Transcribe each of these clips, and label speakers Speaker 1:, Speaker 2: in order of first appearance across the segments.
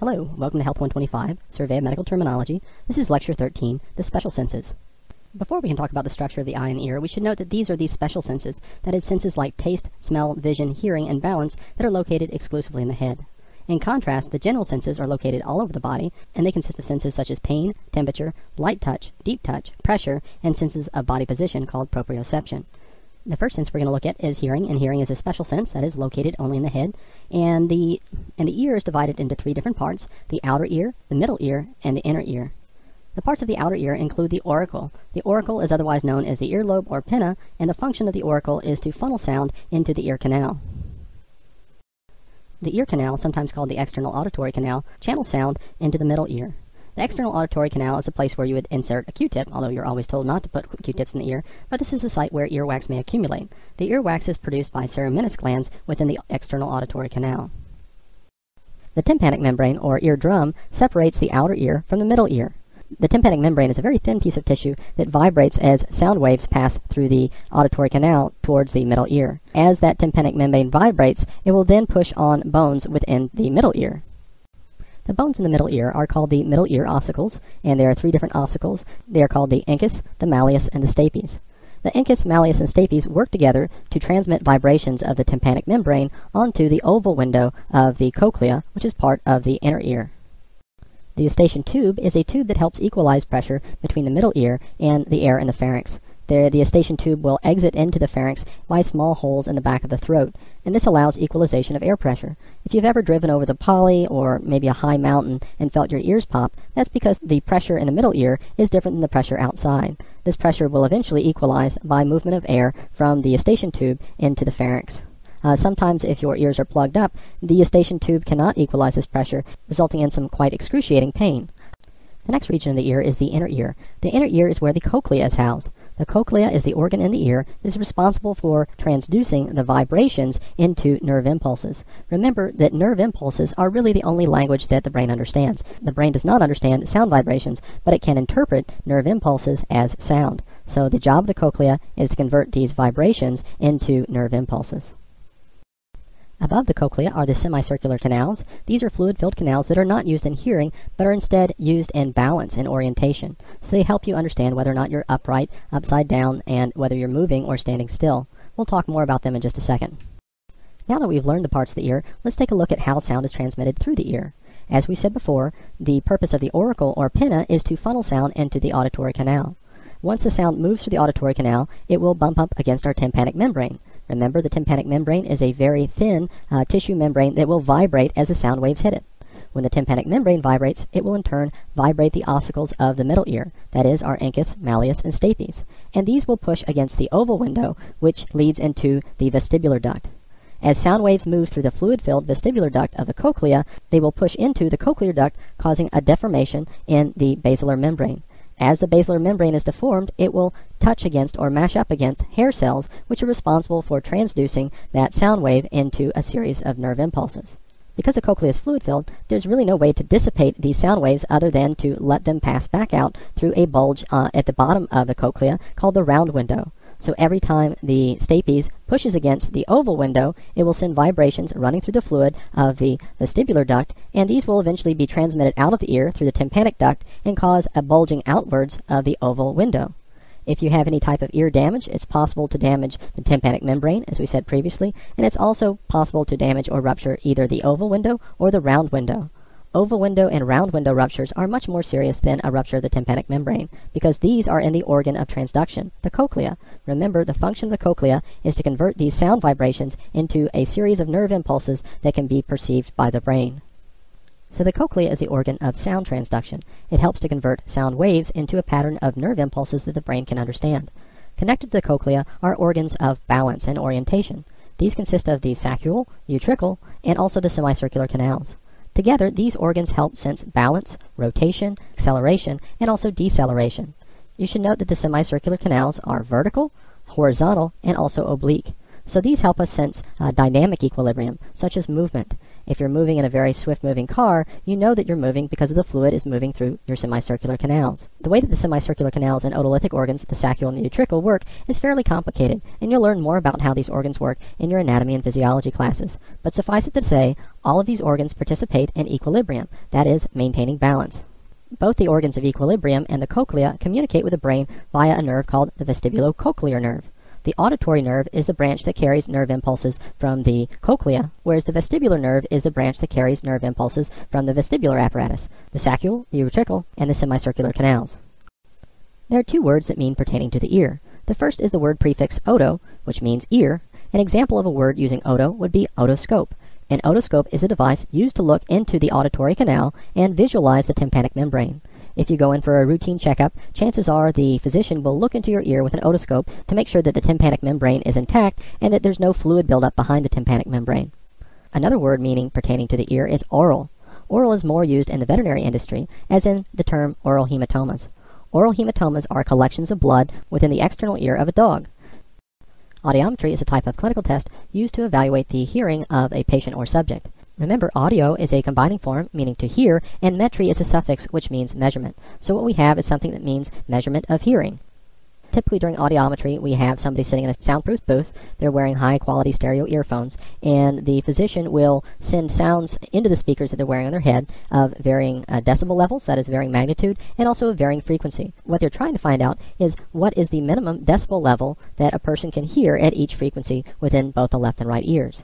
Speaker 1: Hello, welcome to Help 125, Survey of Medical Terminology. This is Lecture 13, the Special Senses. Before we can talk about the structure of the eye and ear, we should note that these are these special senses, that is, senses like taste, smell, vision, hearing, and balance that are located exclusively in the head. In contrast, the general senses are located all over the body, and they consist of senses such as pain, temperature, light touch, deep touch, pressure, and senses of body position called proprioception. The first sense we're going to look at is hearing, and hearing is a special sense that is located only in the head, and the and the ear is divided into three different parts: the outer ear, the middle ear, and the inner ear. The parts of the outer ear include the auricle. The auricle is otherwise known as the earlobe or pinna, and the function of the auricle is to funnel sound into the ear canal. The ear canal, sometimes called the external auditory canal, channels sound into the middle ear. The external auditory canal is a place where you would insert a Q-tip, although you're always told not to put Q-tips in the ear, but this is a site where earwax may accumulate. The earwax is produced by ceruminous glands within the external auditory canal. The tympanic membrane, or eardrum, separates the outer ear from the middle ear. The tympanic membrane is a very thin piece of tissue that vibrates as sound waves pass through the auditory canal towards the middle ear. As that tympanic membrane vibrates, it will then push on bones within the middle ear. The bones in the middle ear are called the middle ear ossicles, and there are three different ossicles. They are called the incus, the malleus, and the stapes. The incus, malleus, and stapes work together to transmit vibrations of the tympanic membrane onto the oval window of the cochlea, which is part of the inner ear. The eustachian tube is a tube that helps equalize pressure between the middle ear and the air in the pharynx. There, the eustachian tube will exit into the pharynx by small holes in the back of the throat, and this allows equalization of air pressure. If you've ever driven over the Pali or maybe a high mountain and felt your ears pop, that's because the pressure in the middle ear is different than the pressure outside. This pressure will eventually equalize by movement of air from the eustachian tube into the pharynx. Uh, sometimes, if your ears are plugged up, the eustachian tube cannot equalize this pressure, resulting in some quite excruciating pain. The next region of the ear is the inner ear. The inner ear is where the cochlea is housed. The cochlea is the organ in the ear that is responsible for transducing the vibrations into nerve impulses. Remember that nerve impulses are really the only language that the brain understands. The brain does not understand sound vibrations, but it can interpret nerve impulses as sound. So the job of the cochlea is to convert these vibrations into nerve impulses. Above the cochlea are the semicircular canals. These are fluid-filled canals that are not used in hearing, but are instead used in balance and orientation. So they help you understand whether or not you're upright, upside down, and whether you're moving or standing still. We'll talk more about them in just a second. Now that we've learned the parts of the ear, let's take a look at how sound is transmitted through the ear. As we said before, the purpose of the auricle or pinna is to funnel sound into the auditory canal. Once the sound moves through the auditory canal, it will bump up against our tympanic membrane. Remember, the tympanic membrane is a very thin uh, tissue membrane that will vibrate as the sound waves hit it. When the tympanic membrane vibrates, it will in turn vibrate the ossicles of the middle ear, that is, our incus, malleus, and stapes, and these will push against the oval window, which leads into the vestibular duct. As sound waves move through the fluid-filled vestibular duct of the cochlea, they will push into the cochlear duct, causing a deformation in the basilar membrane. As the basilar membrane is deformed, it will touch against or mash up against hair cells, which are responsible for transducing that sound wave into a series of nerve impulses. Because the cochlea is fluid filled, there's really no way to dissipate these sound waves other than to let them pass back out through a bulge uh, at the bottom of the cochlea called the round window. So every time the stapes pushes against the oval window, it will send vibrations running through the fluid of the vestibular duct, and these will eventually be transmitted out of the ear through the tympanic duct and cause a bulging outwards of the oval window. If you have any type of ear damage, it's possible to damage the tympanic membrane, as we said previously, and it's also possible to damage or rupture either the oval window or the round window. Oval window and round window ruptures are much more serious than a rupture of the tympanic membrane because these are in the organ of transduction, the cochlea. Remember, the function of the cochlea is to convert these sound vibrations into a series of nerve impulses that can be perceived by the brain. So the cochlea is the organ of sound transduction. It helps to convert sound waves into a pattern of nerve impulses that the brain can understand. Connected to the cochlea are organs of balance and orientation. These consist of the saccule, utricle, and also the semicircular canals. Together, these organs help sense balance, rotation, acceleration, and also deceleration. You should note that the semicircular canals are vertical, horizontal, and also oblique. So these help us sense uh, dynamic equilibrium, such as movement. If you're moving in a very swift moving car, you know that you're moving because the fluid is moving through your semicircular canals. The way that the semicircular canals and otolithic organs, the saccule and the utricle, work is fairly complicated, and you'll learn more about how these organs work in your anatomy and physiology classes. But suffice it to say, all of these organs participate in equilibrium, that is, maintaining balance. Both the organs of equilibrium and the cochlea communicate with the brain via a nerve called the vestibulocochlear nerve. The auditory nerve is the branch that carries nerve impulses from the cochlea, whereas the vestibular nerve is the branch that carries nerve impulses from the vestibular apparatus, the saccule, the utricle, and the semicircular canals. There are two words that mean pertaining to the ear. The first is the word prefix oto, which means ear. An example of a word using oto would be otoscope. An otoscope is a device used to look into the auditory canal and visualize the tympanic membrane. If you go in for a routine checkup, chances are the physician will look into your ear with an otoscope to make sure that the tympanic membrane is intact and that there's no fluid buildup behind the tympanic membrane. Another word meaning pertaining to the ear is aural. Aural is more used in the veterinary industry, as in the term aural hematomas. Aural hematomas are collections of blood within the external ear of a dog. Audiometry is a type of clinical test used to evaluate the hearing of a patient or subject. Remember, audio is a combining form, meaning to hear, and metry is a suffix, which means measurement. So what we have is something that means measurement of hearing. Typically during audiometry, we have somebody sitting in a soundproof booth. They're wearing high quality stereo earphones, and the physician will send sounds into the speakers that they're wearing on their head of varying uh, decibel levels, that is, varying magnitude, and also of varying frequency. What they're trying to find out is what is the minimum decibel level that a person can hear at each frequency within both the left and right ears.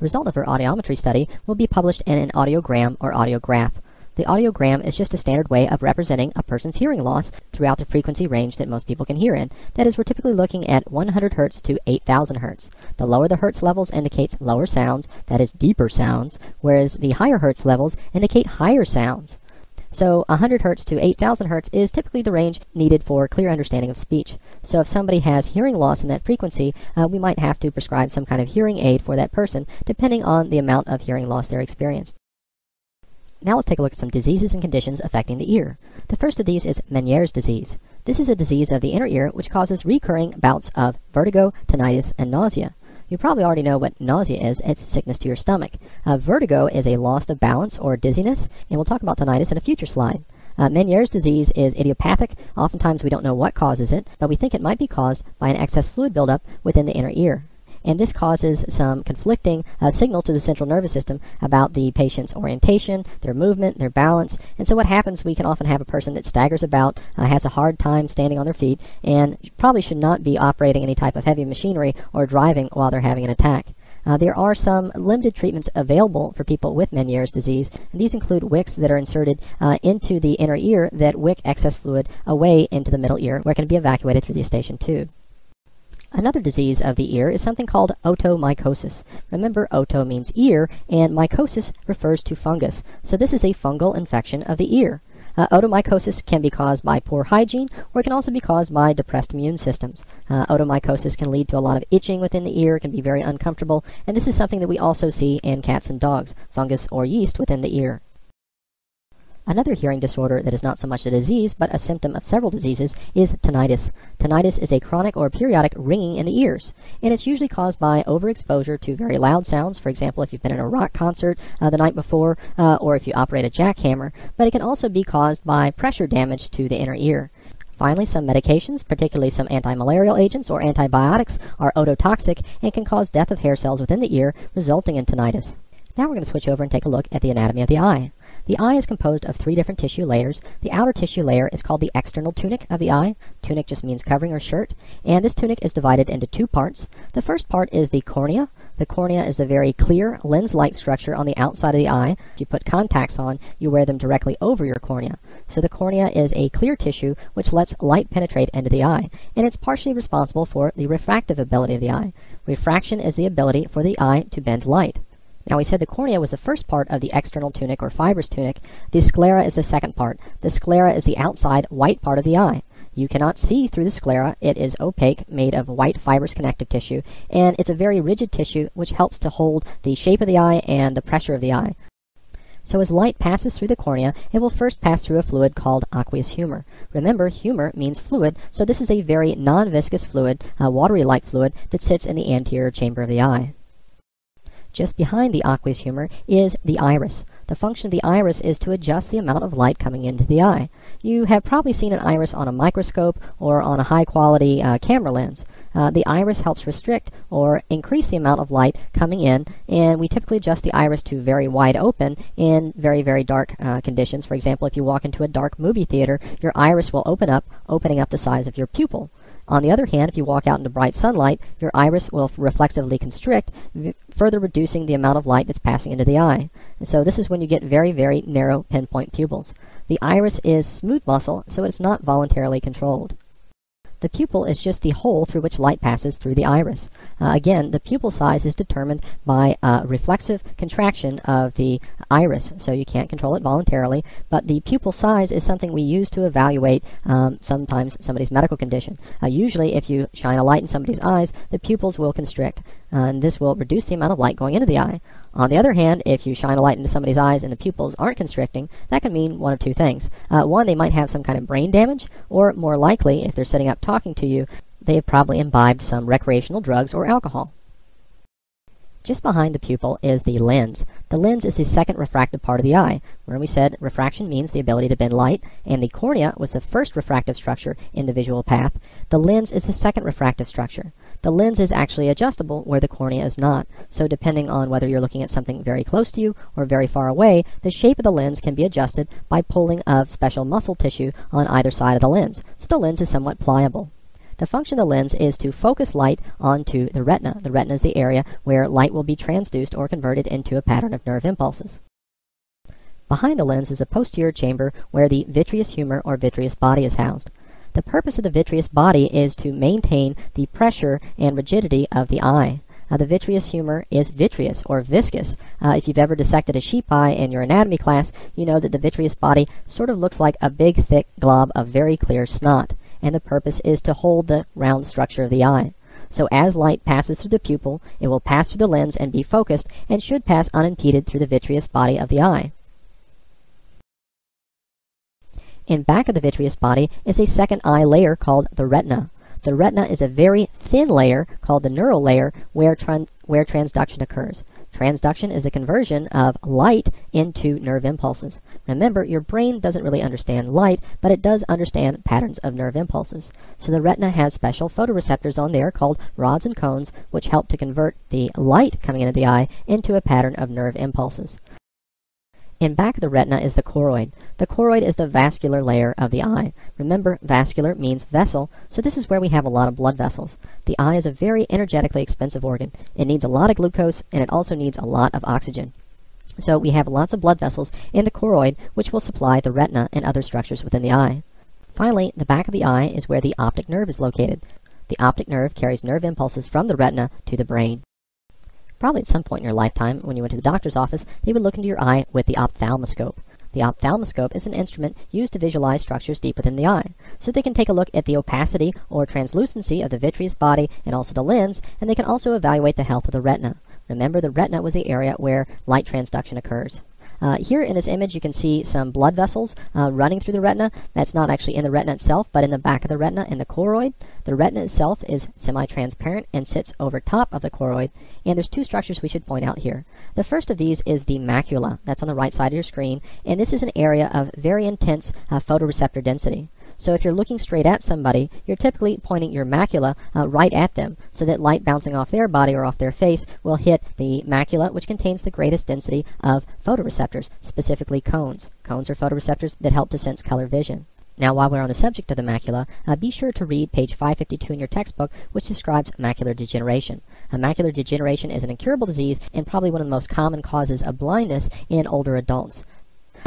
Speaker 1: The result of her audiometry study will be published in an audiogram or audiograph. The audiogram is just a standard way of representing a person's hearing loss throughout the frequency range that most people can hear in. That is, we're typically looking at 100 Hz to 8000 Hz. The lower the Hertz levels indicates lower sounds, that is, deeper sounds, whereas the higher Hertz levels indicate higher sounds. So 100 Hz to 8000 Hz is typically the range needed for clear understanding of speech. So if somebody has hearing loss in that frequency, uh, we might have to prescribe some kind of hearing aid for that person, depending on the amount of hearing loss they're experienced. Now let's take a look at some diseases and conditions affecting the ear. The first of these is Meniere's disease. This is a disease of the inner ear which causes recurring bouts of vertigo, tinnitus, and nausea. You probably already know what nausea is. It's sickness to your stomach. Uh, vertigo is a loss of balance or dizziness, and we'll talk about tinnitus in a future slide. Uh, Meniere's disease is idiopathic. Oftentimes we don't know what causes it, but we think it might be caused by an excess fluid buildup within the inner ear and this causes some conflicting uh, signal to the central nervous system about the patient's orientation, their movement, their balance. And so what happens, we can often have a person that staggers about, uh, has a hard time standing on their feet, and probably should not be operating any type of heavy machinery or driving while they're having an attack. Uh, there are some limited treatments available for people with Meniere's disease, and these include wicks that are inserted uh, into the inner ear that wick excess fluid away into the middle ear, where it can be evacuated through the eustachian tube. Another disease of the ear is something called otomycosis. Remember, oto means ear, and mycosis refers to fungus. So this is a fungal infection of the ear. Uh, otomycosis can be caused by poor hygiene, or it can also be caused by depressed immune systems. Uh, otomycosis can lead to a lot of itching within the ear, can be very uncomfortable, and this is something that we also see in cats and dogs, fungus or yeast within the ear. Another hearing disorder that is not so much a disease, but a symptom of several diseases, is tinnitus. Tinnitus is a chronic or periodic ringing in the ears, and it's usually caused by overexposure to very loud sounds. For example, if you've been in a rock concert uh, the night before, uh, or if you operate a jackhammer, but it can also be caused by pressure damage to the inner ear. Finally, some medications, particularly some anti-malarial agents or antibiotics, are ototoxic and can cause death of hair cells within the ear, resulting in tinnitus. Now we're going to switch over and take a look at the anatomy of the eye. The eye is composed of three different tissue layers. The outer tissue layer is called the external tunic of the eye. Tunic just means covering or shirt. And this tunic is divided into two parts. The first part is the cornea. The cornea is the very clear, lens-like structure on the outside of the eye. If you put contacts on, you wear them directly over your cornea. So the cornea is a clear tissue which lets light penetrate into the eye, and it's partially responsible for the refractive ability of the eye. Refraction is the ability for the eye to bend light. Now we said the cornea was the first part of the external tunic or fibrous tunic. The sclera is the second part. The sclera is the outside white part of the eye. You cannot see through the sclera. It is opaque, made of white fibrous connective tissue, and it's a very rigid tissue which helps to hold the shape of the eye and the pressure of the eye. So as light passes through the cornea, it will first pass through a fluid called aqueous humor. Remember, humor means fluid, so this is a very non-viscous fluid, a watery-like fluid that sits in the anterior chamber of the eye. Just behind the aqueous humor, is the iris. The function of the iris is to adjust the amount of light coming into the eye. You have probably seen an iris on a microscope or on a high quality uh, camera lens. Uh, the iris helps restrict or increase the amount of light coming in, and we typically adjust the iris to very wide open in very, very dark uh, conditions. For example, if you walk into a dark movie theater, your iris will open up, opening up the size of your pupil. On the other hand, if you walk out into bright sunlight, your iris will reflexively constrict, further reducing the amount of light that's passing into the eye. And so this is when you get very, very narrow pinpoint pupils. The iris is smooth muscle, so it's not voluntarily controlled. The pupil is just the hole through which light passes through the iris. Uh, again, the pupil size is determined by a reflexive contraction of the iris, so you can't control it voluntarily, but the pupil size is something we use to evaluate um, sometimes somebody's medical condition. Uh, usually, if you shine a light in somebody's eyes, the pupils will constrict, uh, and this will reduce the amount of light going into the eye. On the other hand, if you shine a light into somebody's eyes and the pupils aren't constricting, that can mean one of two things. Uh, one, they might have some kind of brain damage, or more likely, if they're sitting up talking to you, they have probably imbibed some recreational drugs or alcohol. Just behind the pupil is the lens. The lens is the second refractive part of the eye. Where we said refraction means the ability to bend light, and the cornea was the first refractive structure in the visual path. The lens is the second refractive structure. The lens is actually adjustable where the cornea is not. So depending on whether you're looking at something very close to you or very far away, the shape of the lens can be adjusted by pulling of special muscle tissue on either side of the lens. So the lens is somewhat pliable. The function of the lens is to focus light onto the retina. The retina is the area where light will be transduced or converted into a pattern of nerve impulses. Behind the lens is a posterior chamber where the vitreous humor or vitreous body is housed. The purpose of the vitreous body is to maintain the pressure and rigidity of the eye. Uh, the vitreous humor is vitreous or viscous. Uh, if you've ever dissected a sheep eye in your anatomy class, you know that the vitreous body sort of looks like a big, thick glob of very clear snot and the purpose is to hold the round structure of the eye. So as light passes through the pupil, it will pass through the lens and be focused, and should pass unimpeded through the vitreous body of the eye. In back of the vitreous body is a second eye layer called the retina. The retina is a very thin layer called the neural layer where, tran where transduction occurs. Transduction is the conversion of light into nerve impulses. Remember, your brain doesn't really understand light, but it does understand patterns of nerve impulses. So the retina has special photoreceptors on there called rods and cones, which help to convert the light coming into the eye into a pattern of nerve impulses. In back of the retina is the choroid. The choroid is the vascular layer of the eye. Remember, vascular means vessel, so this is where we have a lot of blood vessels. The eye is a very energetically expensive organ. It needs a lot of glucose, and it also needs a lot of oxygen. So we have lots of blood vessels in the choroid, which will supply the retina and other structures within the eye. Finally, the back of the eye is where the optic nerve is located. The optic nerve carries nerve impulses from the retina to the brain. Probably at some point in your lifetime, when you went to the doctor's office, they would look into your eye with the ophthalmoscope. The ophthalmoscope is an instrument used to visualize structures deep within the eye. So they can take a look at the opacity or translucency of the vitreous body and also the lens, and they can also evaluate the health of the retina. Remember, the retina was the area where light transduction occurs. Uh, here in this image, you can see some blood vessels uh, running through the retina. That's not actually in the retina itself, but in the back of the retina in the choroid. The retina itself is semi-transparent and sits over top of the choroid. And there's two structures we should point out here. The first of these is the macula. That's on the right side of your screen. And this is an area of very intense uh, photoreceptor density. So if you're looking straight at somebody, you're typically pointing your macula uh, right at them so that light bouncing off their body or off their face will hit the macula, which contains the greatest density of photoreceptors, specifically cones. Cones are photoreceptors that help to sense color vision. Now, while we're on the subject of the macula, uh, be sure to read page 552 in your textbook, which describes macular degeneration. Uh, macular degeneration is an incurable disease and probably one of the most common causes of blindness in older adults.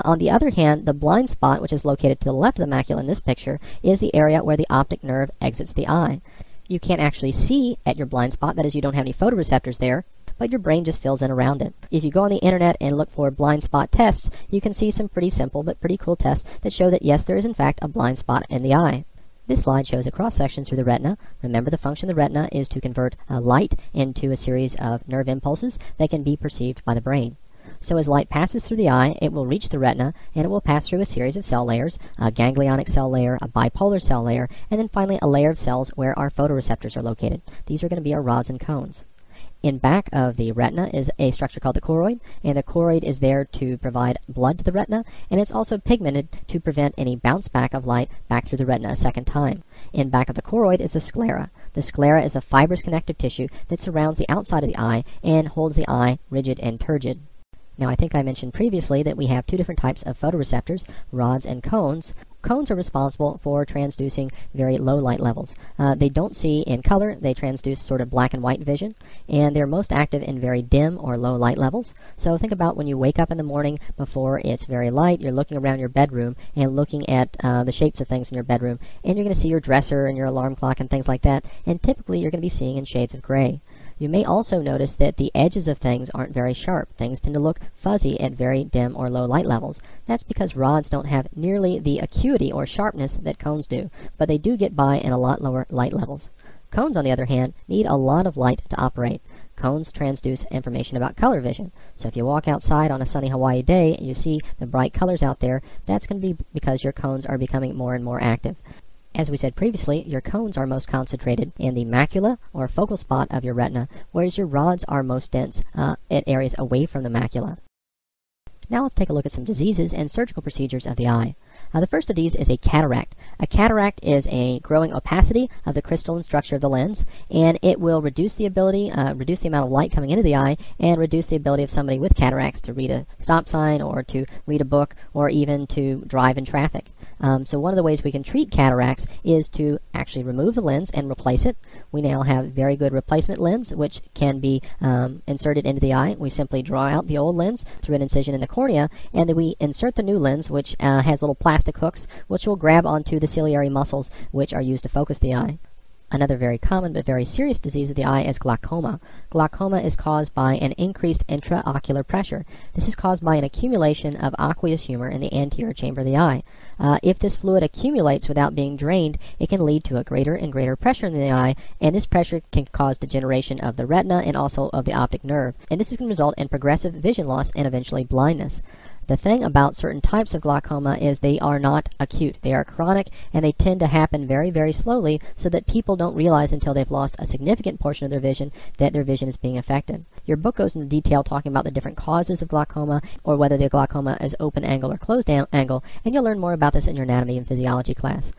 Speaker 1: On the other hand, the blind spot, which is located to the left of the macula in this picture, is the area where the optic nerve exits the eye. You can't actually see at your blind spot, that is, you don't have any photoreceptors there, but your brain just fills in around it. If you go on the internet and look for blind spot tests, you can see some pretty simple but pretty cool tests that show that yes, there is in fact a blind spot in the eye. This slide shows a cross section through the retina. Remember, the function of the retina is to convert uh, light into a series of nerve impulses that can be perceived by the brain. So as light passes through the eye, it will reach the retina, and it will pass through a series of cell layers, a ganglionic cell layer, a bipolar cell layer, and then finally a layer of cells where our photoreceptors are located. These are going to be our rods and cones. In back of the retina is a structure called the choroid, and the choroid is there to provide blood to the retina, and it's also pigmented to prevent any bounce back of light back through the retina a second time. In back of the choroid is the sclera. The sclera is the fibrous connective tissue that surrounds the outside of the eye and holds the eye rigid and turgid. Now, I think I mentioned previously that we have two different types of photoreceptors, rods and cones. Cones are responsible for transducing very low light levels. Uh, they don't see in color, they transduce sort of black and white vision, and they're most active in very dim or low light levels. So think about when you wake up in the morning before it's very light, you're looking around your bedroom and looking at uh, the shapes of things in your bedroom, and you're going to see your dresser and your alarm clock and things like that, and typically you're going to be seeing in shades of gray. You may also notice that the edges of things aren't very sharp. Things tend to look fuzzy at very dim or low light levels. That's because rods don't have nearly the acuity or sharpness that cones do, but they do get by in a lot lower light levels. Cones, on the other hand, need a lot of light to operate. Cones transduce information about color vision. So if you walk outside on a sunny Hawaii day and you see the bright colors out there, that's going to be because your cones are becoming more and more active. As we said previously, your cones are most concentrated in the macula or focal spot of your retina, whereas your rods are most dense uh, at areas away from the macula. Now let's take a look at some diseases and surgical procedures of the eye. Uh, the first of these is a cataract. A cataract is a growing opacity of the crystalline structure of the lens, and it will reduce the ability, uh, reduce the amount of light coming into the eye, and reduce the ability of somebody with cataracts to read a stop sign or to read a book or even to drive in traffic. Um, so one of the ways we can treat cataracts is to actually remove the lens and replace it. We now have very good replacement lens, which can be um, inserted into the eye. We simply draw out the old lens through an incision in the cornea, and then we insert the new lens, which uh, has little plastic plastic hooks, which will grab onto the ciliary muscles, which are used to focus the eye. Another very common but very serious disease of the eye is glaucoma. Glaucoma is caused by an increased intraocular pressure. This is caused by an accumulation of aqueous humor in the anterior chamber of the eye. Uh, if this fluid accumulates without being drained, it can lead to a greater and greater pressure in the eye, and this pressure can cause degeneration of the retina and also of the optic nerve. And this can result in progressive vision loss and eventually blindness. The thing about certain types of glaucoma is they are not acute. They are chronic and they tend to happen very, very slowly so that people don't realize until they've lost a significant portion of their vision that their vision is being affected. Your book goes into detail talking about the different causes of glaucoma or whether the glaucoma is open angle or closed angle, and you'll learn more about this in your anatomy and physiology class.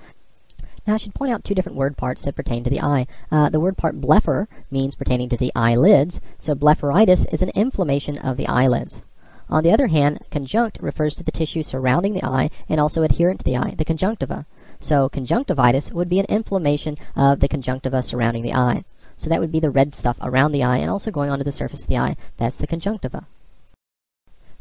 Speaker 1: Now, I should point out two different word parts that pertain to the eye. Uh, the word part blepher means pertaining to the eyelids, so blepharitis is an inflammation of the eyelids. On the other hand, conjunct refers to the tissue surrounding the eye and also adherent to the eye, the conjunctiva. So conjunctivitis would be an inflammation of the conjunctiva surrounding the eye. So that would be the red stuff around the eye and also going onto the surface of the eye. That's the conjunctiva.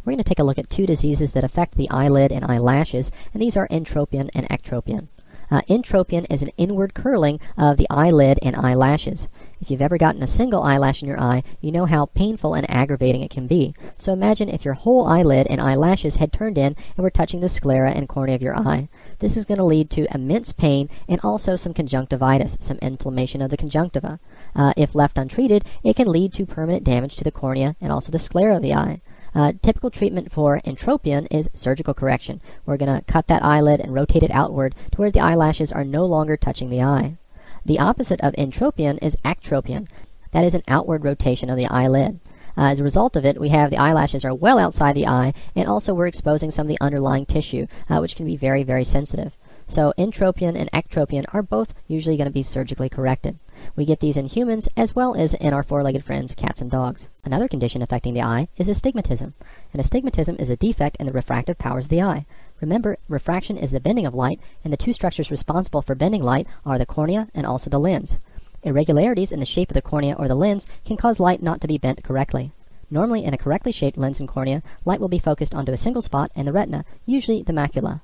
Speaker 1: We're going to take a look at two diseases that affect the eyelid and eyelashes, and these are entropion and ectropion. Uh, entropion is an inward curling of the eyelid and eyelashes. If you've ever gotten a single eyelash in your eye, you know how painful and aggravating it can be. So imagine if your whole eyelid and eyelashes had turned in and were touching the sclera and cornea of your eye. This is going to lead to immense pain and also some conjunctivitis, some inflammation of the conjunctiva. Uh, if left untreated, it can lead to permanent damage to the cornea and also the sclera of the eye. Uh, typical treatment for entropion is surgical correction. We're going to cut that eyelid and rotate it outward to where the eyelashes are no longer touching the eye. The opposite of entropion is ectropion. That is an outward rotation of the eyelid. Uh, as a result of it, we have the eyelashes are well outside the eye, and also we're exposing some of the underlying tissue, uh, which can be very, very sensitive. So entropion and ectropion are both usually going to be surgically corrected. We get these in humans as well as in our four-legged friends, cats and dogs. Another condition affecting the eye is astigmatism. And astigmatism is a defect in the refractive powers of the eye. Remember, refraction is the bending of light, and the two structures responsible for bending light are the cornea and also the lens. Irregularities in the shape of the cornea or the lens can cause light not to be bent correctly. Normally, in a correctly shaped lens and cornea, light will be focused onto a single spot in the retina, usually the macula.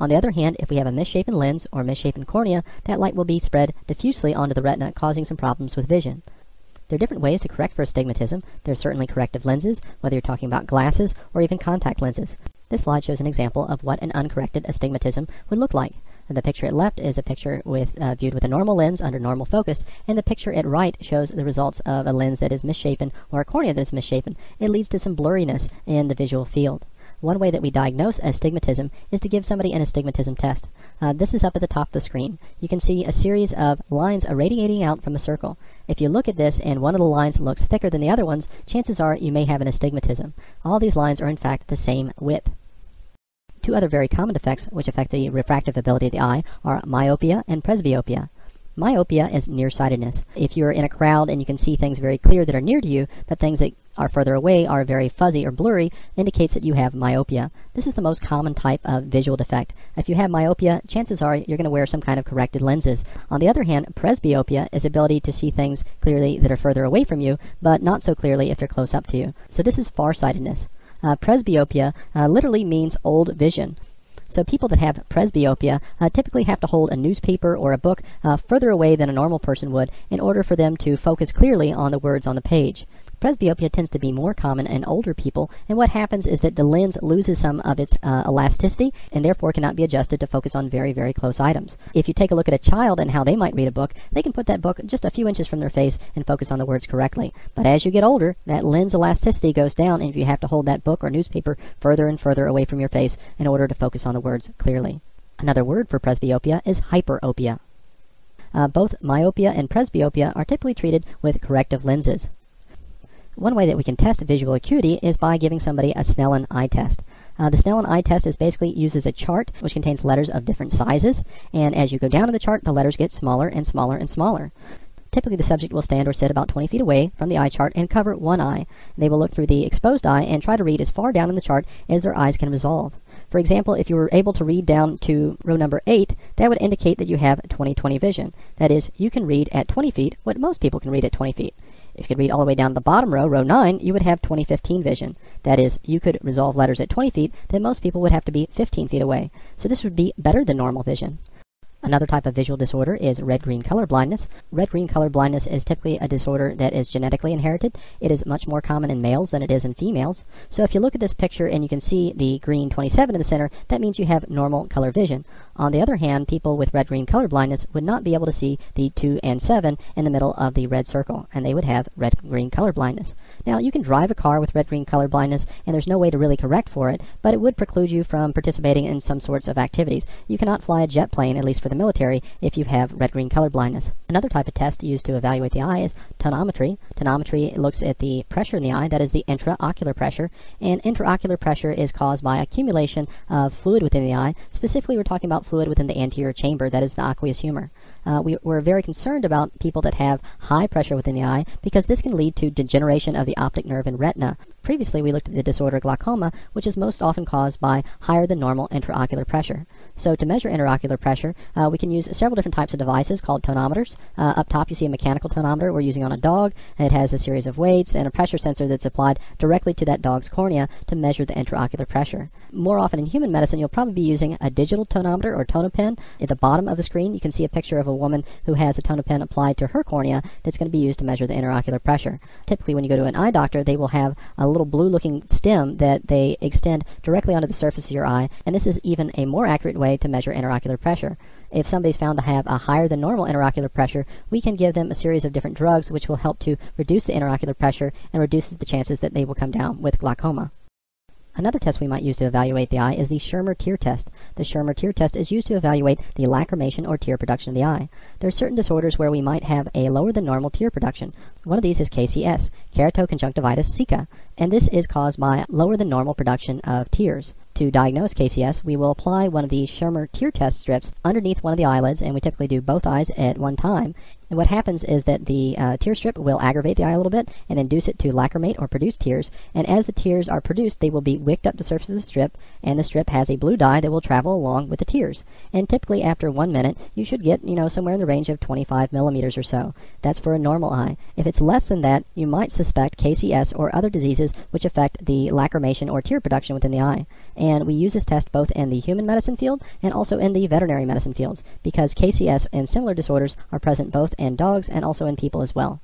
Speaker 1: On the other hand, if we have a misshapen lens or misshapen cornea, that light will be spread diffusely onto the retina, causing some problems with vision. There are different ways to correct for astigmatism. There are certainly corrective lenses, whether you're talking about glasses or even contact lenses. This slide shows an example of what an uncorrected astigmatism would look like. The picture at left is a picture with uh, viewed with a normal lens under normal focus, and the picture at right shows the results of a lens that is misshapen or a cornea that is misshapen. It leads to some blurriness in the visual field. One way that we diagnose astigmatism is to give somebody an astigmatism test. Uh, this is up at the top of the screen. You can see a series of lines radiating out from a circle. If you look at this and one of the lines looks thicker than the other ones, chances are you may have an astigmatism. All these lines are in fact the same width. Two other very common defects which affect the refractive ability of the eye are myopia and presbyopia. Myopia is nearsightedness. If you're in a crowd and you can see things very clear that are near to you, but things that are further away are very fuzzy or blurry, indicates that you have myopia. This is the most common type of visual defect. If you have myopia, chances are you're going to wear some kind of corrected lenses. On the other hand, presbyopia is ability to see things clearly that are further away from you, but not so clearly if they're close up to you. So this is farsightedness. Uh, presbyopia uh, literally means old vision. So people that have presbyopia uh, typically have to hold a newspaper or a book uh, further away than a normal person would in order for them to focus clearly on the words on the page. Presbyopia tends to be more common in older people, and what happens is that the lens loses some of its uh, elasticity and therefore cannot be adjusted to focus on very, very close items. If you take a look at a child and how they might read a book, they can put that book just a few inches from their face and focus on the words correctly. But as you get older, that lens elasticity goes down, and you have to hold that book or newspaper further and further away from your face in order to focus on the words clearly. Another word for presbyopia is hyperopia. Uh, both myopia and presbyopia are typically treated with corrective lenses. One way that we can test visual acuity is by giving somebody a Snellen eye test. Uh, the Snellen eye test is basically uses a chart which contains letters of different sizes, and as you go down in the chart, the letters get smaller and smaller and smaller. Typically, the subject will stand or sit about 20 feet away from the eye chart and cover one eye. They will look through the exposed eye and try to read as far down in the chart as their eyes can resolve. For example, if you were able to read down to row number 8, that would indicate that you have 20/20 vision. That is, you can read at 20 feet what most people can read at 20 feet. If you could read all the way down the bottom row, row 9, you would have 2015 vision. That is, you could resolve letters at 20 feet that most people would have to be 15 feet away. So this would be better than normal vision. Another type of visual disorder is red-green color blindness. Red-green color blindness is typically a disorder that is genetically inherited. It is much more common in males than it is in females. So if you look at this picture and you can see the green 27 in the center, that means you have normal color vision. On the other hand, people with red-green color blindness would not be able to see the 2 and 7 in the middle of the red circle, and they would have red-green color blindness. Now, you can drive a car with red-green color blindness, and there's no way to really correct for it, but it would preclude you from participating in some sorts of activities. You cannot fly a jet plane, at least for the military if you have red-green color blindness. Another type of test used to evaluate the eye is tonometry. Tonometry looks at the pressure in the eye, that is the intraocular pressure, and intraocular pressure is caused by accumulation of fluid within the eye. Specifically, we're talking about fluid within the anterior chamber, that is the aqueous humor. Uh, we, we're very concerned about people that have high pressure within the eye because this can lead to degeneration of the optic nerve and retina. Previously, we looked at the disorder glaucoma, which is most often caused by higher than normal intraocular pressure. So to measure intraocular pressure, uh, we can use several different types of devices called tonometers. Uh, up top, you see a mechanical tonometer we're using on a dog. It has a series of weights and a pressure sensor that's applied directly to that dog's cornea to measure the intraocular pressure. More often in human medicine, you'll probably be using a digital tonometer or tonopen. At the bottom of the screen, you can see a picture of a woman who has a tonopen applied to her cornea that's going to be used to measure the intraocular pressure. Typically, when you go to an eye doctor, they will have a little blue-looking stem that they extend directly onto the surface of your eye, and this is even a more accurate way way to measure intraocular pressure. If somebody's found to have a higher than normal intraocular pressure, we can give them a series of different drugs which will help to reduce the intraocular pressure and reduce the chances that they will come down with glaucoma. Another test we might use to evaluate the eye is the Schirmer tear test. The Schirmer tear test is used to evaluate the lacrimation or tear production of the eye. There are certain disorders where we might have a lower than normal tear production. One of these is KCS, keratoconjunctivitis sicca, and this is caused by lower than normal production of tears. To diagnose KCS, we will apply one of the Schirmer tear test strips underneath one of the eyelids, and we typically do both eyes at one time. And what happens is that the uh, tear strip will aggravate the eye a little bit and induce it to lacrimate or produce tears. And as the tears are produced, they will be wicked up the surface of the strip, and the strip has a blue dye that will travel along with the tears. And typically after one minute, you should get, you know, somewhere in the range of 25 millimeters or so. That's for a normal eye. If it's less than that, you might suspect KCS or other diseases which affect the lacrimation or tear production within the eye. And we use this test both in the human medicine field and also in the veterinary medicine fields because KCS and similar disorders are present both in dogs and also in people as well.